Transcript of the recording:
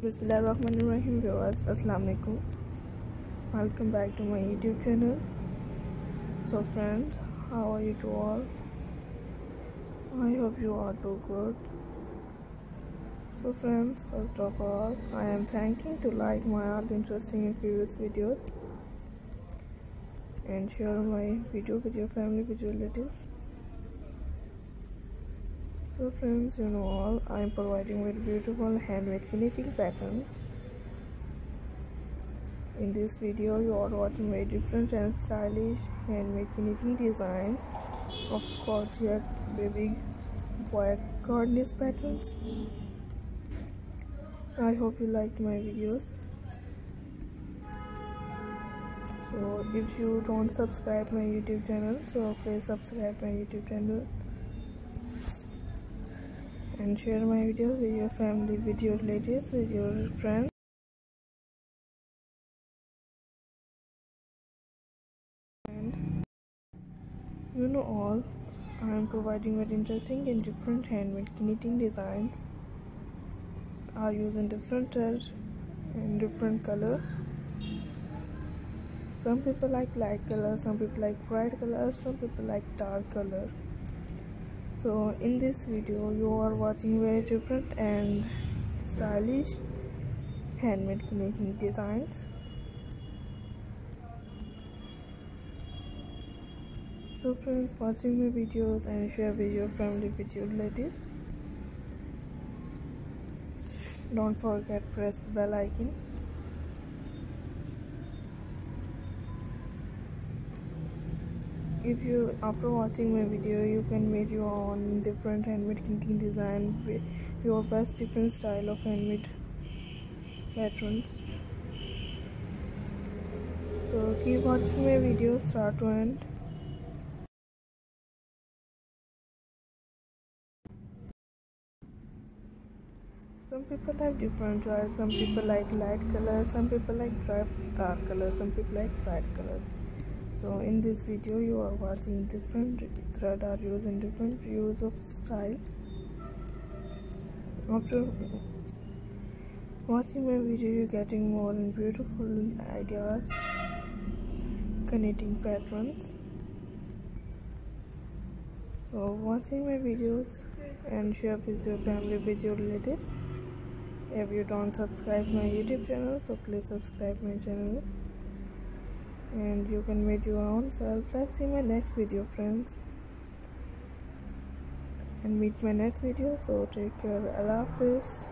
Bismillahirrahmanirrahim viewers. Assalamu alaikum welcome back to my youtube channel. So friends how are you to all? I hope you are too good. So friends first of all I am thanking to like my all interesting and previous videos and share my video with your family with your relatives so friends, you know all, I am providing very beautiful handmade knitting pattern. In this video, you are watching very different and stylish handmade knitting designs of gorgeous baby boy cordless patterns. I hope you liked my videos. So if you don't subscribe my YouTube channel, so please subscribe my YouTube channel and share my videos with your family, with your relatives, with your friends. And you know all, I am providing very interesting and different handmade knitting designs. Are using different threads and different color. Some people like light color, some people like bright color, some people like dark color so in this video you are watching very different and stylish handmade knitting designs. So friends watching my videos and share with your family with your relatives don't forget press the bell icon if you after watching my video you can make your own different handmade knitting designs with your best different style of handmade patterns so keep watching my video start to end. Some people have different choice. Some people like light color some people like dark color some people like bright color so in this video you are watching different thread are using different views of style. After watching my video you're getting more and beautiful ideas connecting patterns. So watching my videos and share with your family with your relatives. If you don't subscribe my youtube channel so please subscribe my channel and you can make your own self. Let's see my next video friends. And meet my next video so take care. Allah hafiz